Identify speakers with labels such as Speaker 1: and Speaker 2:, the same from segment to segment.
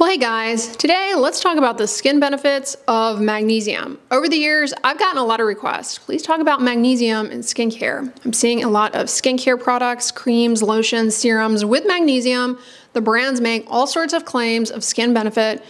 Speaker 1: Well, hey guys, today let's talk about the skin benefits of magnesium. Over the years, I've gotten a lot of requests. Please talk about magnesium in skincare. I'm seeing a lot of skincare products, creams, lotions, serums with magnesium. The brands make all sorts of claims of skin benefit.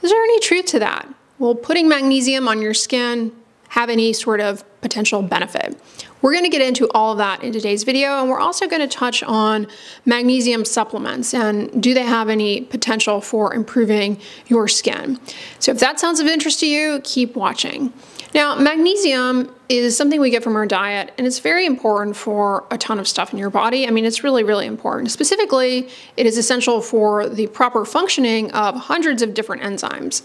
Speaker 1: Is there any truth to that? Will putting magnesium on your skin have any sort of potential benefit? We're going to get into all of that in today's video, and we're also going to touch on magnesium supplements and do they have any potential for improving your skin. So if that sounds of interest to you, keep watching. Now, magnesium is something we get from our diet, and it's very important for a ton of stuff in your body. I mean, it's really, really important. Specifically, it is essential for the proper functioning of hundreds of different enzymes.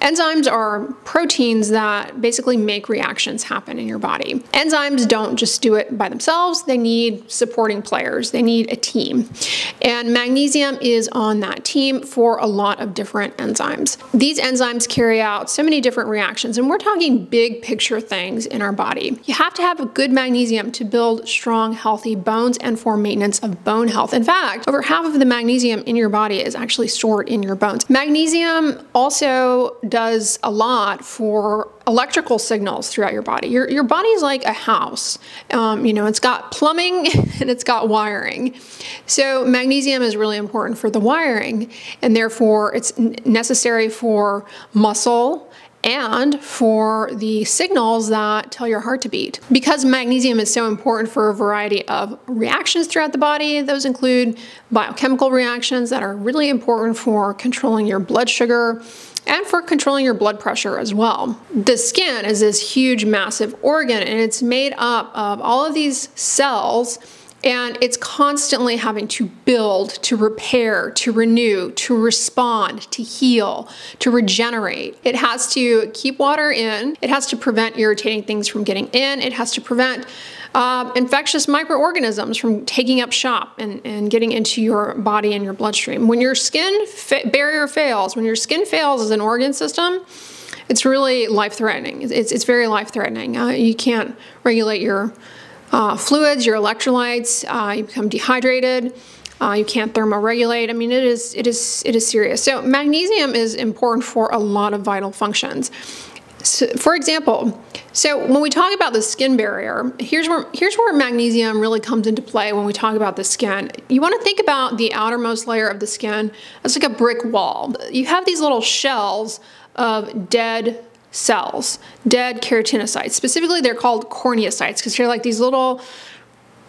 Speaker 1: Enzymes are proteins that basically make reactions happen in your body. Enzymes don't just do it by themselves, they need supporting players, they need a team. And magnesium is on that team for a lot of different enzymes. These enzymes carry out so many different reactions, and we're talking big picture things in our body. You have to have a good magnesium to build strong, healthy bones and for maintenance of bone health. In fact, over half of the magnesium in your body is actually stored in your bones. Magnesium also does a lot for electrical signals throughout your body. Your, your body is like a house. Um, you know, it's got plumbing and it's got wiring. So magnesium is really important for the wiring and therefore it's necessary for muscle, and for the signals that tell your heart to beat. Because magnesium is so important for a variety of reactions throughout the body, those include biochemical reactions that are really important for controlling your blood sugar and for controlling your blood pressure as well. The skin is this huge, massive organ, and it's made up of all of these cells and it's constantly having to build, to repair, to renew, to respond, to heal, to regenerate. It has to keep water in, it has to prevent irritating things from getting in, it has to prevent uh, infectious microorganisms from taking up shop and, and getting into your body and your bloodstream. When your skin fa barrier fails, when your skin fails as an organ system, it's really life threatening. It's, it's very life threatening. Uh, you can't regulate your uh, fluids, your electrolytes, uh, you become dehydrated. Uh, you can't thermoregulate. I mean, it is it is it is serious. So magnesium is important for a lot of vital functions. So, for example, so when we talk about the skin barrier, here's where here's where magnesium really comes into play when we talk about the skin. You want to think about the outermost layer of the skin as like a brick wall. You have these little shells of dead cells, dead keratinocytes. Specifically, they're called corneocytes because they're like these little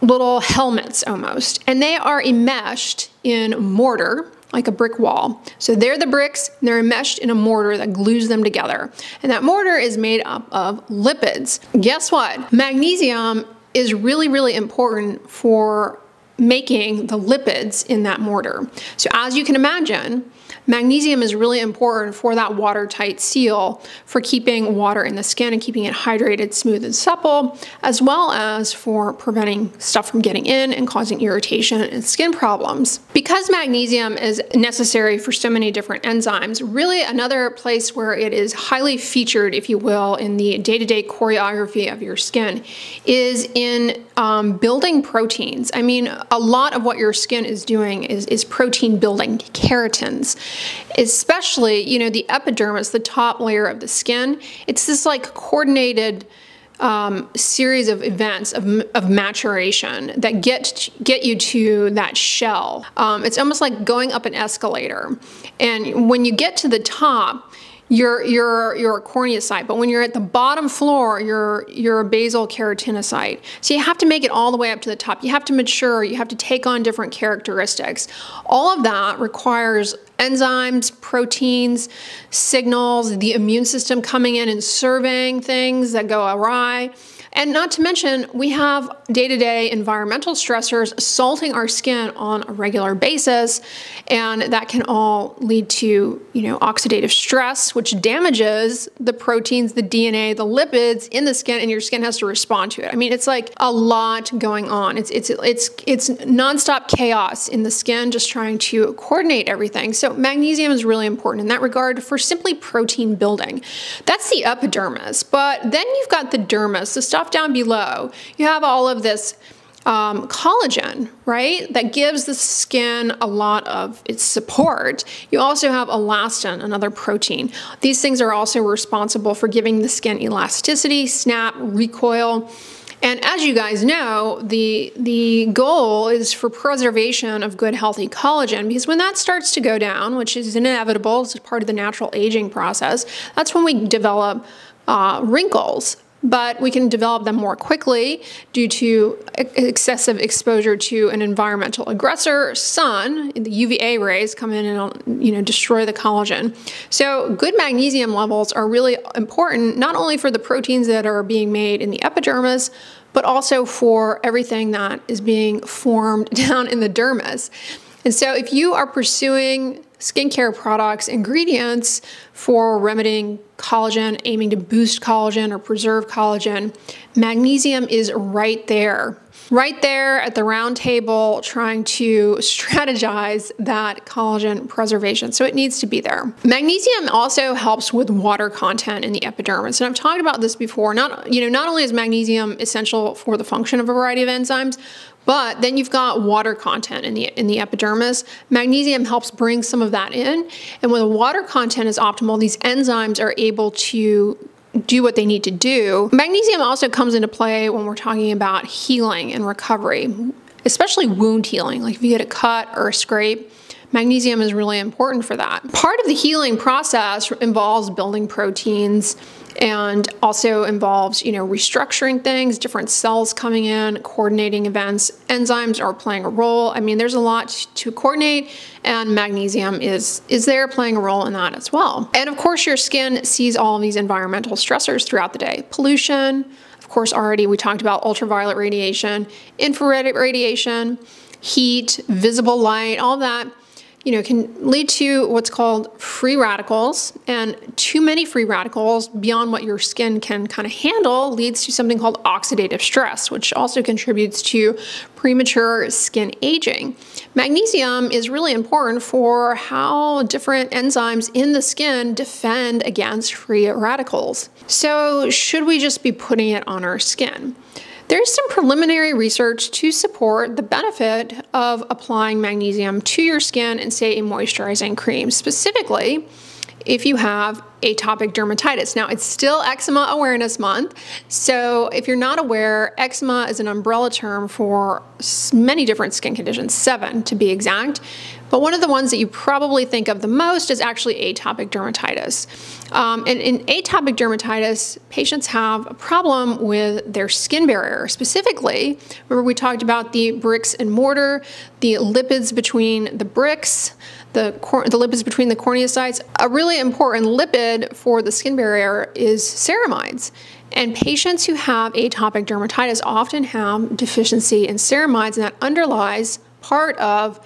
Speaker 1: little helmets almost. And they are enmeshed in mortar, like a brick wall. So they're the bricks, they're enmeshed in a mortar that glues them together. And that mortar is made up of lipids. Guess what? Magnesium is really, really important for making the lipids in that mortar. So as you can imagine, Magnesium is really important for that watertight seal for keeping water in the skin and keeping it hydrated, smooth, and supple, as well as for preventing stuff from getting in and causing irritation and skin problems. Because magnesium is necessary for so many different enzymes, really another place where it is highly featured, if you will, in the day-to-day -day choreography of your skin is in um, building proteins. I mean, a lot of what your skin is doing is, is protein building, keratins especially, you know, the epidermis, the top layer of the skin. It's this like coordinated um, series of events of, of maturation that get get you to that shell. Um, it's almost like going up an escalator, and when you get to the top, you're you're you're corneocyte, but when you're at the bottom floor, you're you're a basal keratinocyte. So you have to make it all the way up to the top. You have to mature. You have to take on different characteristics. All of that requires enzymes, proteins, signals, the immune system coming in and serving things that go awry. And not to mention, we have day to day environmental stressors assaulting our skin on a regular basis. And that can all lead to, you know, oxidative stress, which damages the proteins, the DNA, the lipids in the skin, and your skin has to respond to it. I mean, it's like a lot going on. It's, it's, it's, it's nonstop chaos in the skin, just trying to coordinate everything. So, magnesium is really important in that regard for simply protein building. That's the epidermis. But then you've got the dermis, the stuff stuff down below, you have all of this um, collagen, right? That gives the skin a lot of its support. You also have elastin, another protein. These things are also responsible for giving the skin elasticity, snap, recoil. And as you guys know, the, the goal is for preservation of good, healthy collagen because when that starts to go down, which is inevitable, it's part of the natural aging process, that's when we develop uh, wrinkles but we can develop them more quickly due to excessive exposure to an environmental aggressor, sun. The UVA rays come in and you know destroy the collagen. So good magnesium levels are really important not only for the proteins that are being made in the epidermis, but also for everything that is being formed down in the dermis. And so if you are pursuing skincare products, ingredients for remedying collagen, aiming to boost collagen or preserve collagen, magnesium is right there. Right there at the round table, trying to strategize that collagen preservation. So it needs to be there. Magnesium also helps with water content in the epidermis. And I've talked about this before. Not, you know, not only is magnesium essential for the function of a variety of enzymes, but then you've got water content in the in the epidermis. Magnesium helps bring some of that in, and when the water content is optimal, these enzymes are able to do what they need to do. Magnesium also comes into play when we're talking about healing and recovery, especially wound healing. Like if you get a cut or a scrape, magnesium is really important for that. Part of the healing process involves building proteins and also involves, you know, restructuring things, different cells coming in, coordinating events. Enzymes are playing a role. I mean, there's a lot to coordinate and magnesium is is there playing a role in that as well. And of course, your skin sees all of these environmental stressors throughout the day. Pollution, of course, already we talked about ultraviolet radiation, infrared radiation, heat, visible light, all that you know, can lead to what's called free radicals. And too many free radicals beyond what your skin can kind of handle leads to something called oxidative stress, which also contributes to premature skin aging. Magnesium is really important for how different enzymes in the skin defend against free radicals. So, should we just be putting it on our skin? There's some preliminary research to support the benefit of applying magnesium to your skin in, say, a moisturizing cream. Specifically, if you have atopic dermatitis. Now, it's still Eczema Awareness Month, so if you're not aware, eczema is an umbrella term for many different skin conditions, seven to be exact. But one of the ones that you probably think of the most is actually atopic dermatitis. Um, and in atopic dermatitis, patients have a problem with their skin barrier. Specifically, remember we talked about the bricks and mortar, the lipids between the bricks, the, the lipids between the corneocytes. A really important lipid for the skin barrier is ceramides. And patients who have atopic dermatitis often have deficiency in ceramides, and that underlies part of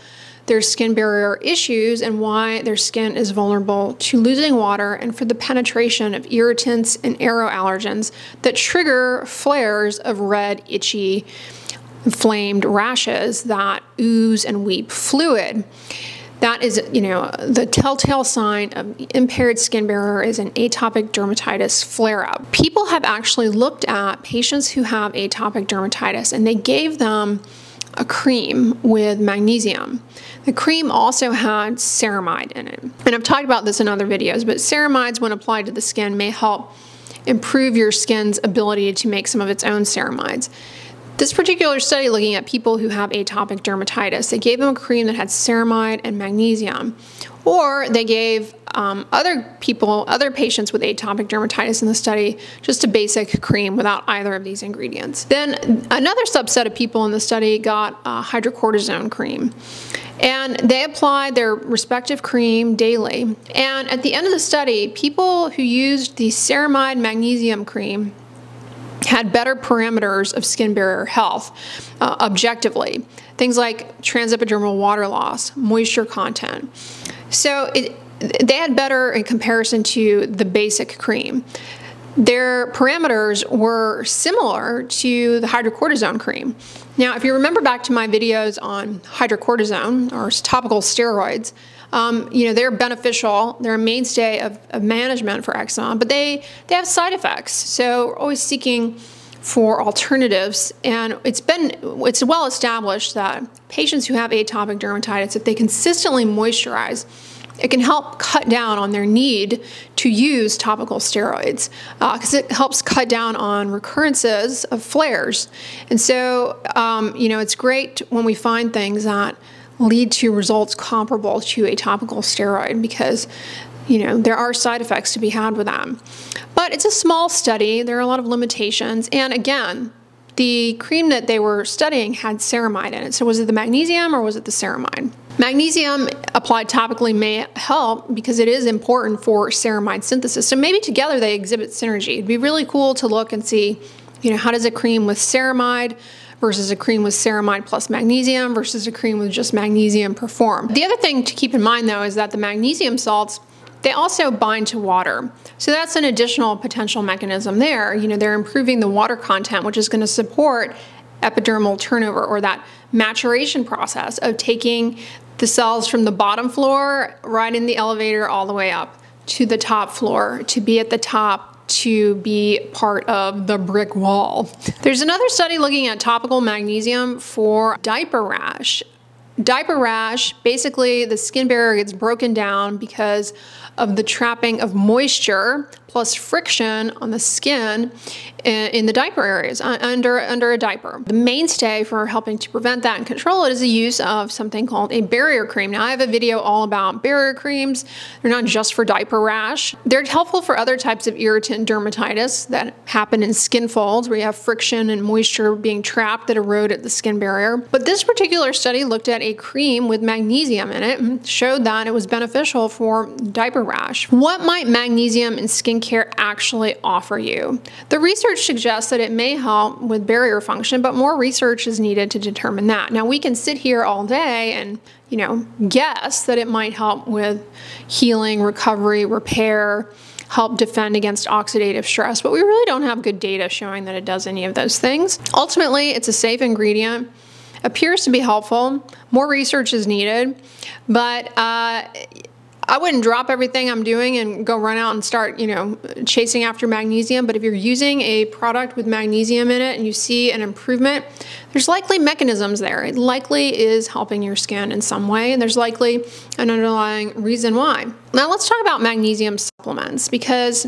Speaker 1: their skin barrier issues and why their skin is vulnerable to losing water and for the penetration of irritants and aeroallergens that trigger flares of red, itchy, inflamed rashes that ooze and weep fluid that is, you know, the telltale sign of impaired skin barrier is an atopic dermatitis flare up. People have actually looked at patients who have atopic dermatitis and they gave them a cream with magnesium. The cream also had ceramide in it. And I've talked about this in other videos, but ceramides, when applied to the skin, may help improve your skin's ability to make some of its own ceramides. This particular study looking at people who have atopic dermatitis, they gave them a cream that had ceramide and magnesium. Or they gave um, other people, other patients with atopic dermatitis in the study, just a basic cream without either of these ingredients. Then another subset of people in the study got a hydrocortisone cream. And they applied their respective cream daily. And at the end of the study, people who used the ceramide magnesium cream had better parameters of skin barrier health uh, objectively. Things like transepidermal water loss, moisture content. So it, they had better in comparison to the basic cream. Their parameters were similar to the hydrocortisone cream. Now, if you remember back to my videos on hydrocortisone or topical steroids, um, you know, they're beneficial. They're a mainstay of, of management for eczema, but they, they have side effects. So we're always seeking for alternatives. And it's been, it's well established that patients who have atopic dermatitis, if they consistently moisturize, it can help cut down on their need to use topical steroids because uh, it helps cut down on recurrences of flares. And so, um, you know, it's great when we find things that lead to results comparable to a topical steroid because you know, there are side effects to be had with them. But it's a small study, there are a lot of limitations, and again, the cream that they were studying had ceramide in it. So was it the magnesium or was it the ceramide? Magnesium applied topically may help because it is important for ceramide synthesis. So maybe together they exhibit synergy. It'd be really cool to look and see, you know, how does a cream with ceramide versus a cream with ceramide plus magnesium versus a cream with just magnesium perform. The other thing to keep in mind though is that the magnesium salts they also bind to water. So that's an additional potential mechanism there. You know, they're improving the water content, which is going to support epidermal turnover or that maturation process of taking the cells from the bottom floor right in the elevator all the way up to the top floor to be at the top to be part of the brick wall. There's another study looking at topical magnesium for diaper rash. Diaper rash, basically the skin barrier gets broken down because of the trapping of moisture plus friction on the skin in the diaper areas uh, under, under a diaper. The mainstay for helping to prevent that and control it is the use of something called a barrier cream. Now I have a video all about barrier creams. They're not just for diaper rash. They're helpful for other types of irritant dermatitis that happen in skin folds where you have friction and moisture being trapped that erode at the skin barrier. But this particular study looked at a cream with magnesium in it and showed that it was beneficial for diaper rash. What might magnesium in skincare actually offer you? The research suggests that it may help with barrier function, but more research is needed to determine that. Now we can sit here all day and you know guess that it might help with healing, recovery, repair, help defend against oxidative stress, but we really don't have good data showing that it does any of those things. Ultimately, it's a safe ingredient appears to be helpful. More research is needed, but uh, I wouldn't drop everything I'm doing and go run out and start, you know, chasing after magnesium. But if you're using a product with magnesium in it and you see an improvement, there's likely mechanisms there. It likely is helping your skin in some way, and there's likely an underlying reason why. Now let's talk about magnesium supplements because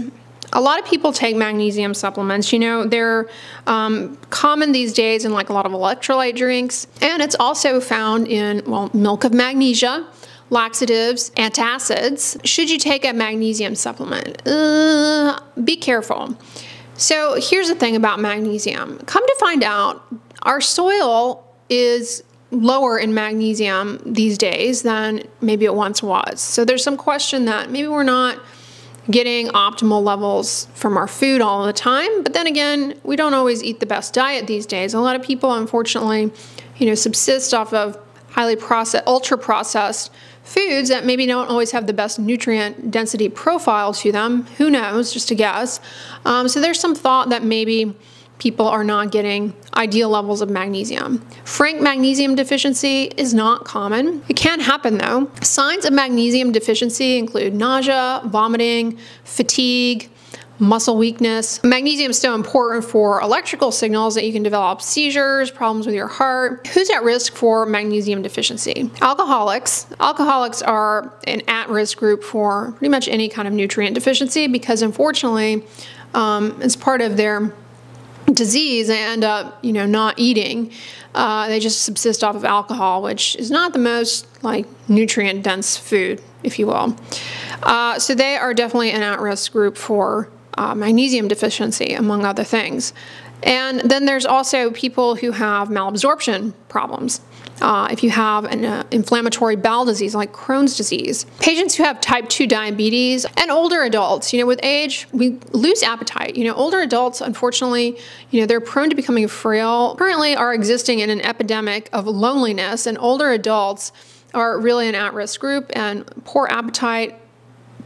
Speaker 1: a lot of people take magnesium supplements. You know, they're um, common these days in like a lot of electrolyte drinks, and it's also found in, well, milk of magnesia laxatives, antacids. Should you take a magnesium supplement? Uh, be careful. So here's the thing about magnesium. Come to find out, our soil is lower in magnesium these days than maybe it once was. So there's some question that maybe we're not getting optimal levels from our food all the time. But then again, we don't always eat the best diet these days. A lot of people, unfortunately, you know, subsist off of highly processed, ultra processed foods that maybe don't always have the best nutrient density profile to them. Who knows, just a guess. Um, so there's some thought that maybe people are not getting ideal levels of magnesium. Frank magnesium deficiency is not common. It can happen though. Signs of magnesium deficiency include nausea, vomiting, fatigue, muscle weakness. Magnesium is so important for electrical signals that you can develop seizures, problems with your heart. Who's at risk for magnesium deficiency? Alcoholics. Alcoholics are an at-risk group for pretty much any kind of nutrient deficiency because unfortunately, um, as part of their disease, they end up, you know, not eating. Uh, they just subsist off of alcohol, which is not the most like nutrient dense food, if you will. Uh, so they are definitely an at-risk group for uh, magnesium deficiency, among other things. And then there's also people who have malabsorption problems. Uh, if you have an uh, inflammatory bowel disease like Crohn's disease, patients who have type 2 diabetes, and older adults, you know, with age, we lose appetite. You know, older adults, unfortunately, you know, they're prone to becoming frail. Currently are existing in an epidemic of loneliness, and older adults are really an at risk group, and poor appetite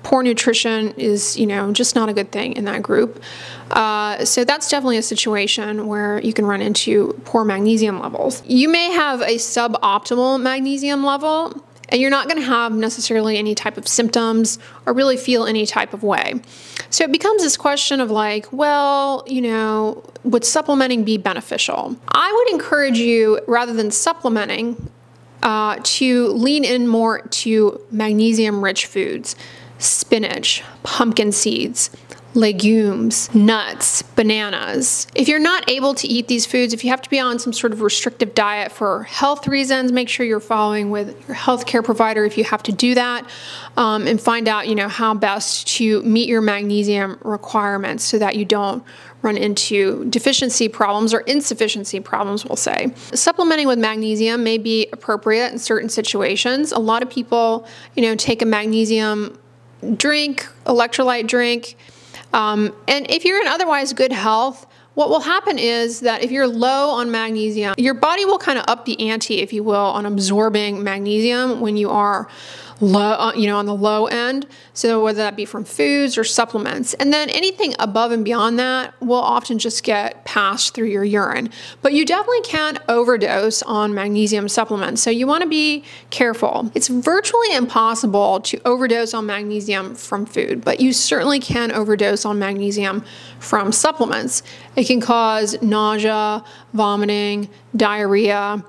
Speaker 1: poor nutrition is, you know, just not a good thing in that group. Uh, so that's definitely a situation where you can run into poor magnesium levels. You may have a suboptimal magnesium level and you're not going to have necessarily any type of symptoms or really feel any type of way. So it becomes this question of like, well, you know, would supplementing be beneficial? I would encourage you rather than supplementing uh, to lean in more to magnesium rich foods, spinach, pumpkin seeds, legumes, nuts, bananas. If you're not able to eat these foods, if you have to be on some sort of restrictive diet for health reasons, make sure you're following with your healthcare provider if you have to do that, um, and find out you know how best to meet your magnesium requirements so that you don't run into deficiency problems or insufficiency problems, we'll say. Supplementing with magnesium may be appropriate in certain situations. A lot of people, you know, take a magnesium drink, electrolyte drink, um, and if you're in otherwise good health, what will happen is that if you're low on magnesium, your body will kind of up the ante, if you will, on absorbing magnesium when you are low, uh, you know, on the low end. So whether that be from foods or supplements, and then anything above and beyond that will often just get passed through your urine. But you definitely can't overdose on magnesium supplements. So you want to be careful. It's virtually impossible to overdose on magnesium from food, but you certainly can overdose on magnesium from supplements. It can cause nausea, vomiting, diarrhea,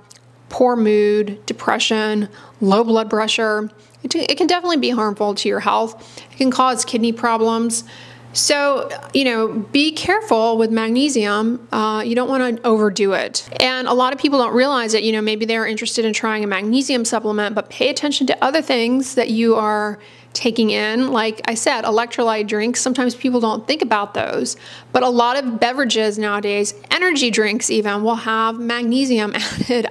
Speaker 1: poor mood, depression, low blood pressure. It, can definitely be harmful to your health. It can cause kidney problems. So, you know, be careful with magnesium. Uh, you don't want to overdo it. And a lot of people don't realize it. You know, maybe they're interested in trying a magnesium supplement, but pay attention to other things that you are taking in. Like I said, electrolyte drinks, sometimes people don't think about those, but a lot of beverages nowadays, energy drinks even, will have magnesium added.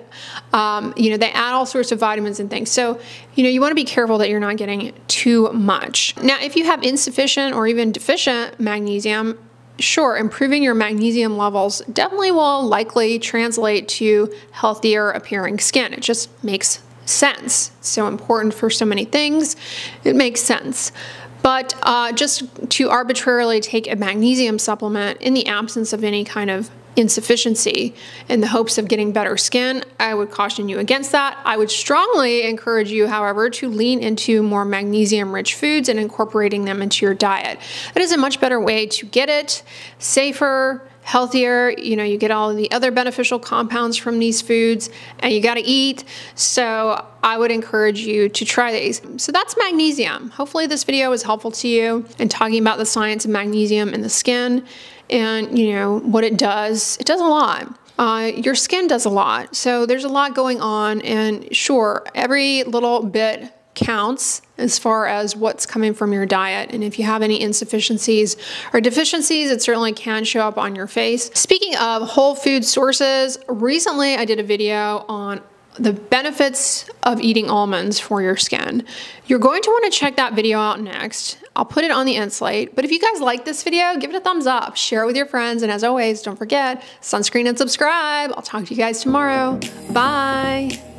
Speaker 1: Um, you know, they add all sorts of vitamins and things. So, you know, you want to be careful that you're not getting too much. Now, if you have insufficient or even deficient magnesium, sure, improving your magnesium levels definitely will likely translate to healthier appearing skin. It just makes sense. so important for so many things. It makes sense. But uh, just to arbitrarily take a magnesium supplement in the absence of any kind of insufficiency in the hopes of getting better skin, I would caution you against that. I would strongly encourage you, however, to lean into more magnesium rich foods and incorporating them into your diet. It is a much better way to get it, safer, healthier. You know, you get all the other beneficial compounds from these foods and you got to eat. So I would encourage you to try these. So that's magnesium. Hopefully this video was helpful to you in talking about the science of magnesium in the skin and, you know, what it does. It does a lot. Uh, your skin does a lot. So there's a lot going on and sure, every little bit counts as far as what's coming from your diet. And if you have any insufficiencies or deficiencies, it certainly can show up on your face. Speaking of whole food sources, recently I did a video on the benefits of eating almonds for your skin. You're going to want to check that video out next. I'll put it on the end slate. But if you guys like this video, give it a thumbs up, share it with your friends, and as always, don't forget, sunscreen and subscribe. I'll talk to you guys tomorrow. Bye.